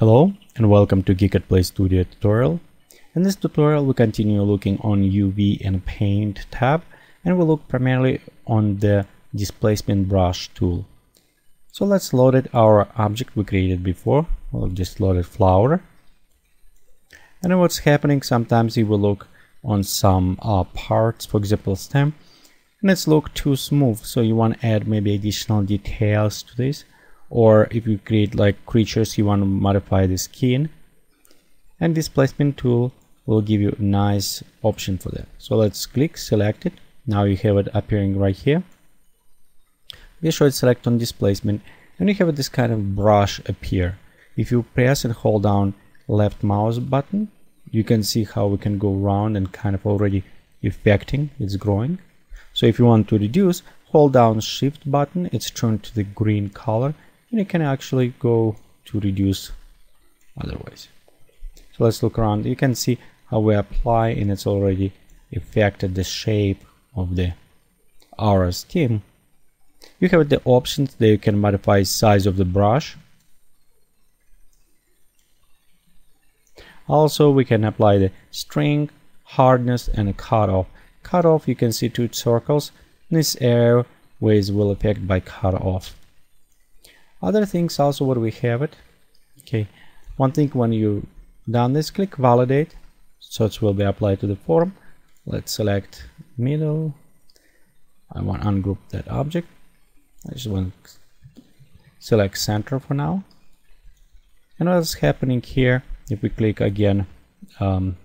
Hello and welcome to Geek at Play Studio tutorial. In this tutorial we continue looking on UV and Paint tab and we look primarily on the displacement brush tool. So let's load it our object we created before. We'll just load it flower. And what's happening sometimes you will look on some uh, parts, for example stem, and it's look too smooth so you want to add maybe additional details to this or if you create like creatures you want to modify the skin. And displacement tool will give you a nice option for that. So let's click select it. Now you have it appearing right here. Be sure to select on displacement and you have this kind of brush appear. If you press and hold down left mouse button you can see how we can go around and kind of already affecting it's growing. So if you want to reduce hold down shift button it's turned to the green color and you can actually go to reduce otherwise. So let's look around. You can see how we apply and it's already affected the shape of the our skin you have the options that you can modify size of the brush. Also we can apply the string hardness and cutoff. Cutoff you can see two circles. This area ways will affect by cutoff other things also what we have it. Okay. One thing when you done this click validate. It will be applied to the form. Let's select middle. I want ungroup that object. I just want select center for now. And what's happening here if we click again um,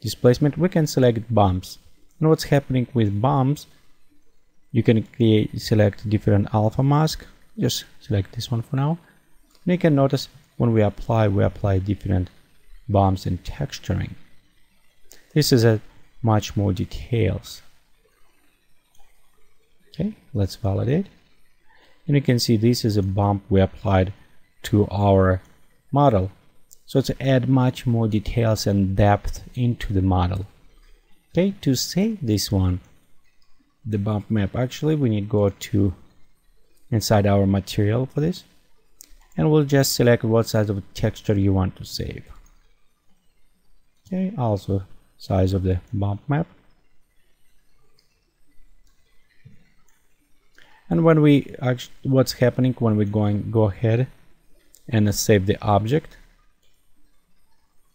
displacement we can select bumps and what's happening with bumps you can create select different alpha mask just select this one for now. And you can notice when we apply we apply different bumps and texturing. This is a much more details. Okay let's validate. And you can see this is a bump we applied to our model. So to add much more details and depth into the model. Okay to save this one the bump map actually we need to go to inside our material for this. And we'll just select what size of texture you want to save. Okay also size of the bump map. And when we actually what's happening when we going go ahead and save the object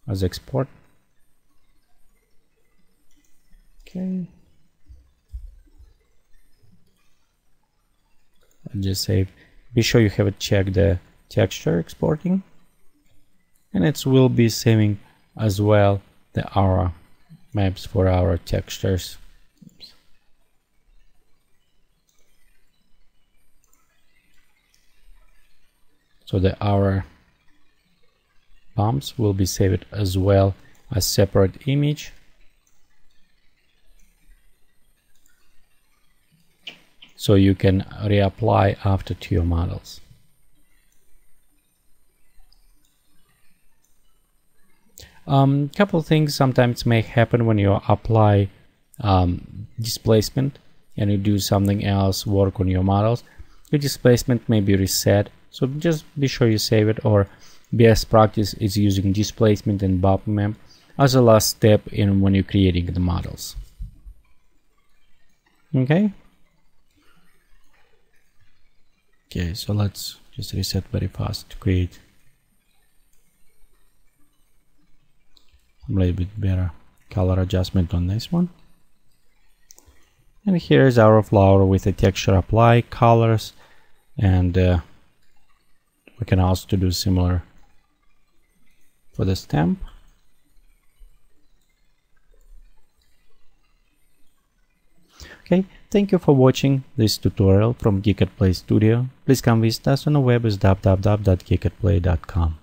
as export. Okay just save be sure you have it check the texture exporting and it will be saving as well the our maps for our textures Oops. so the our bumps will be saved as well as separate image so you can reapply after to your models. Um, couple things sometimes may happen when you apply um, displacement and you do something else work on your models. Your displacement may be reset so just be sure you save it or best practice is using displacement and bump map as a last step in when you're creating the models. Okay okay so let's just reset very fast. To create. A little bit better color adjustment on this one. And here is our flower with the texture apply colors and uh, we can also do similar for the stamp okay Thank you for watching this tutorial from Geek at Play Studio. Please come visit us on the web at www.geekatplay.com.